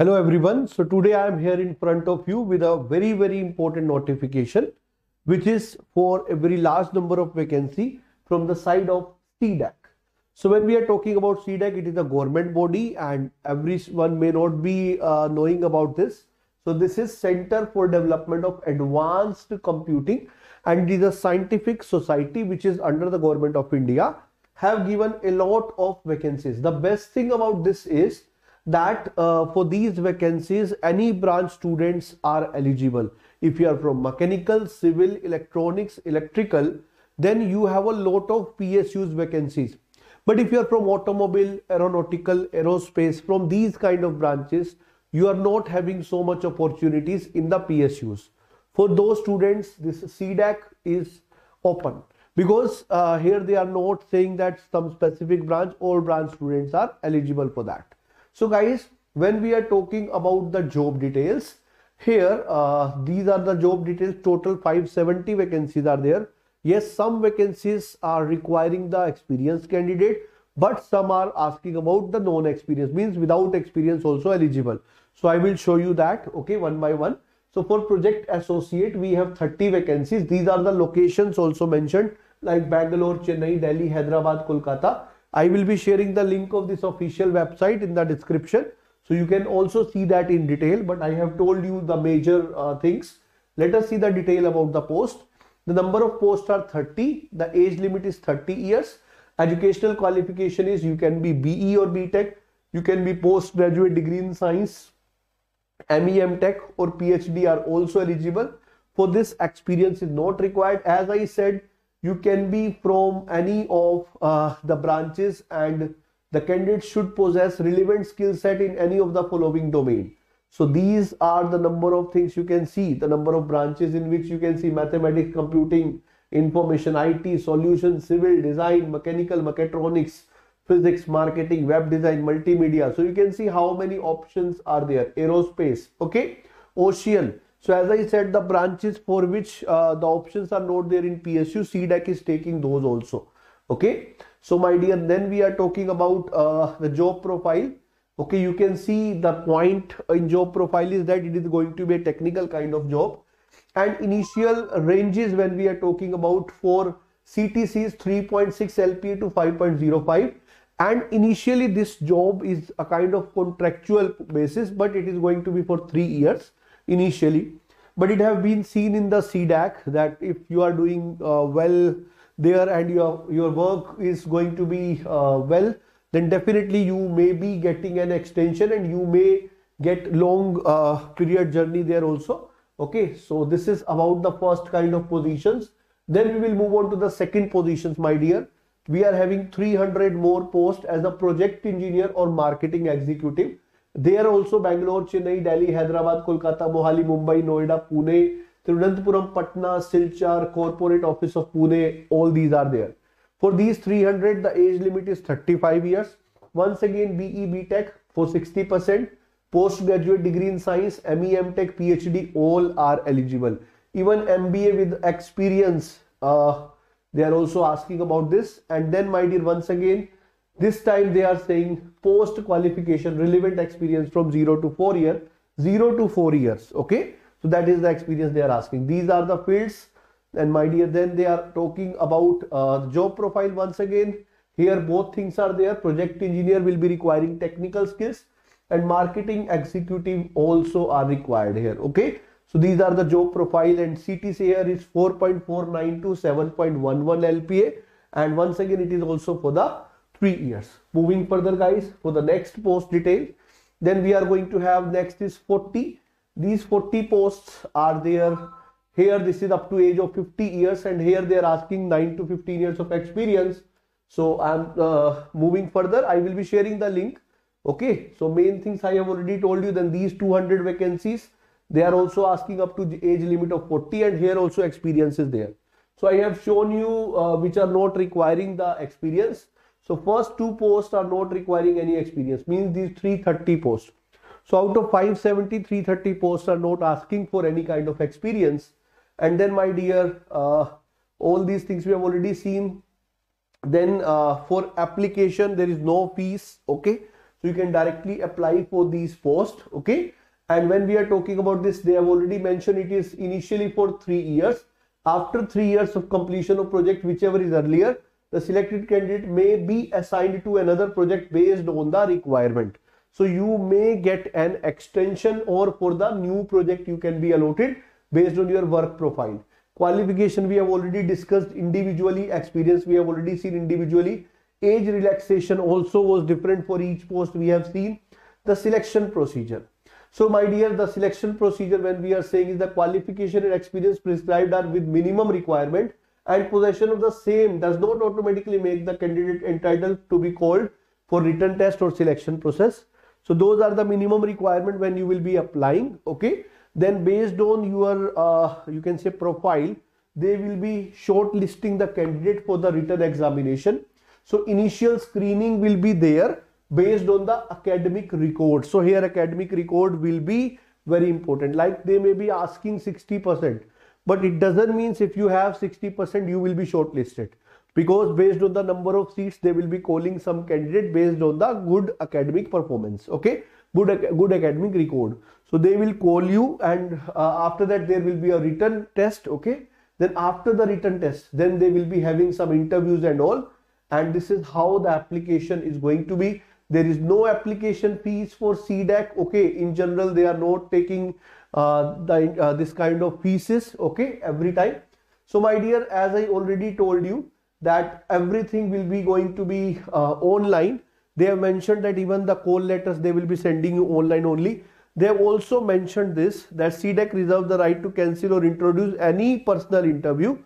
Hello everyone. So today I am here in front of you with a very very important notification which is for a very large number of vacancy from the side of CDAC. So when we are talking about CDAC, it is a government body and everyone may not be uh, knowing about this. So this is Center for Development of Advanced Computing and it is a scientific society which is under the government of India have given a lot of vacancies. The best thing about this is that uh, for these vacancies any branch students are eligible. If you are from mechanical civil electronics electrical then you have a lot of psus vacancies. But if you are from automobile aeronautical aerospace from these kind of branches you are not having so much opportunities in the psus for those students this cdac is open because uh, here they are not saying that some specific branch all branch students are eligible for that so guys, when we are talking about the job details, here uh, these are the job details, total 570 vacancies are there. Yes, some vacancies are requiring the experienced candidate, but some are asking about the non-experience, means without experience also eligible. So I will show you that, okay, one by one. So for project associate, we have 30 vacancies. These are the locations also mentioned like Bangalore, Chennai, Delhi, Hyderabad, Kolkata. I will be sharing the link of this official website in the description. So you can also see that in detail, but I have told you the major uh, things. Let us see the detail about the post. The number of posts are 30. The age limit is 30 years. Educational qualification is you can be BE or BTech. You can be postgraduate degree in science. MEM Tech or PhD are also eligible. For this experience is not required. As I said, you can be from any of uh, the branches and the candidate should possess relevant skill set in any of the following domain. So these are the number of things you can see the number of branches in which you can see mathematics computing information it solution civil design mechanical mechatronics physics marketing web design multimedia. So you can see how many options are there. Aerospace okay? Ocean so as I said, the branches for which uh, the options are not there in PSU, CDAC is taking those also. Okay. So my dear, then we are talking about uh, the job profile. Okay, you can see the point in job profile is that it is going to be a technical kind of job. And initial ranges when we are talking about for CTC 3.6 LPA to 5.05 and initially this job is a kind of contractual basis but it is going to be for three years initially but it have been seen in the CDAC that if you are doing uh, well there and your your work is going to be uh, well then definitely you may be getting an extension and you may get long uh, period journey there also. Okay so this is about the first kind of positions. Then we will move on to the second positions my dear. We are having 300 more posts as a project engineer or marketing executive there also Bangalore, Chennai, Delhi, Hyderabad, Kolkata, Mohali, Mumbai, Noida, Pune, Thiruvananthapuram, Patna, Silchar, Corporate Office of Pune, all these are there. For these 300, the age limit is 35 years. Once again, BE, BTech for 60%, postgraduate degree in science, MEM Tech, PhD, all are eligible. Even MBA with experience, uh, they are also asking about this. And then, my dear, once again, this time they are saying post qualification relevant experience from 0 to 4 year 0 to 4 years okay? So that is the experience they are asking. These are the fields and my dear then they are talking about uh, job profile once again. Here both things are there. Project engineer will be requiring technical skills and marketing executive also are required here okay? So these are the job profile and CTC here is 4.49 to 7.11 LPA and once again it is also for the three years. Moving further guys for the next post detail then we are going to have next is 40 these 40 posts are there. Here this is up to age of 50 years and here they are asking 9 to 15 years of experience. So i'm uh, moving further. I will be sharing the link. Okay? So main things i have already told you then these 200 vacancies they are also asking up to age limit of 40 and here also experience is there. So i have shown you uh, which are not requiring the experience so first two posts are not requiring any experience, means these 330 posts. So out of 570, 330 posts are not asking for any kind of experience. And then my dear, uh, all these things we have already seen. Then uh, for application, there is no fees, okay. so you can directly apply for these posts okay and when we are talking about this they have already mentioned it is initially for three years after three years of completion of project whichever is earlier the selected candidate may be assigned to another project based on the requirement. So you may get an extension or for the new project you can be allotted based on your work profile. Qualification we have already discussed individually experience we have already seen individually. Age relaxation also was different for each post we have seen. The selection procedure. So my dear the selection procedure when we are saying is the qualification and experience prescribed are with minimum requirement and possession of the same does not automatically make the candidate entitled to be called for written test or selection process so those are the minimum requirement when you will be applying okay then based on your uh, you can say profile they will be shortlisting the candidate for the written examination so initial screening will be there based on the academic record. So here academic record will be very important. Like they may be asking 60%, but it doesn't mean if you have 60% you will be shortlisted because based on the number of seats they will be calling some candidate based on the good academic performance. Okay, good good academic record. So they will call you and uh, after that there will be a written test. Okay, then after the written test then they will be having some interviews and all and this is how the application is going to be there is no application fees for CDAC okay in general they are not taking the, uh, this kind of pieces okay every time. So my dear as I already told you that everything will be going to be uh, online they have mentioned that even the call letters they will be sending you online only. They have also mentioned this that CDAC reserves the right to cancel or introduce any personal interview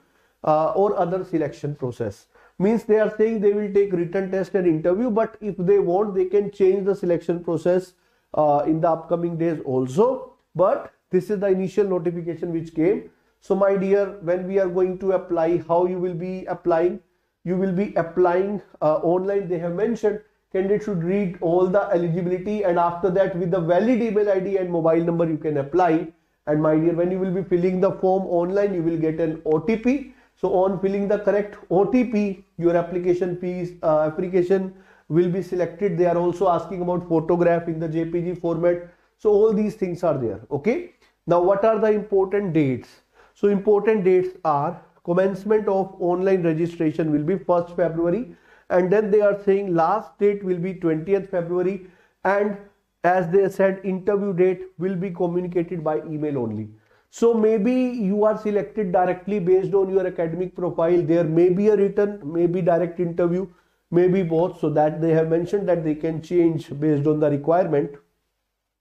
uh, or other selection process. Means they are saying they will take written test and interview but if they want they can change the selection process uh, in the upcoming days also but this is the initial notification which came. So my dear when we are going to apply how you will be applying? You will be applying uh, online. They have mentioned candidate should read all the eligibility and after that with the valid email id and mobile number you can apply. And my dear when you will be filling the form online you will get an otp so on filling the correct OTP, your application piece, uh, application will be selected. They are also asking about photograph in the JPG format. So all these things are there. Okay. Now what are the important dates? So important dates are commencement of online registration will be 1st February and then they are saying last date will be 20th February and as they said interview date will be communicated by email only. So maybe you are selected directly based on your academic profile. There may be a written, maybe direct interview, maybe both. So that they have mentioned that they can change based on the requirement.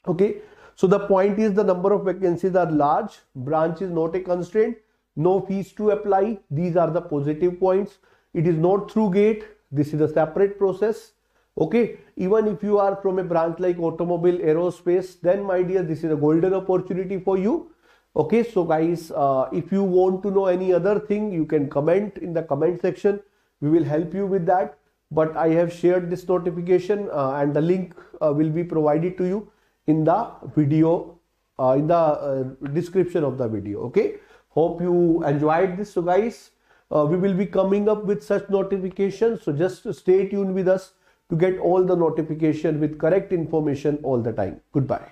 Okay. So the point is the number of vacancies are large. Branch is not a constraint. No fees to apply. These are the positive points. It is not through gate. This is a separate process. Okay. Even if you are from a branch like automobile aerospace, then my dear, this is a golden opportunity for you okay so guys uh, if you want to know any other thing you can comment in the comment section we will help you with that but i have shared this notification uh, and the link uh, will be provided to you in the video uh, in the uh, description of the video okay? Hope you enjoyed this so guys uh, we will be coming up with such notifications so just stay tuned with us to get all the notification with correct information all the time. Goodbye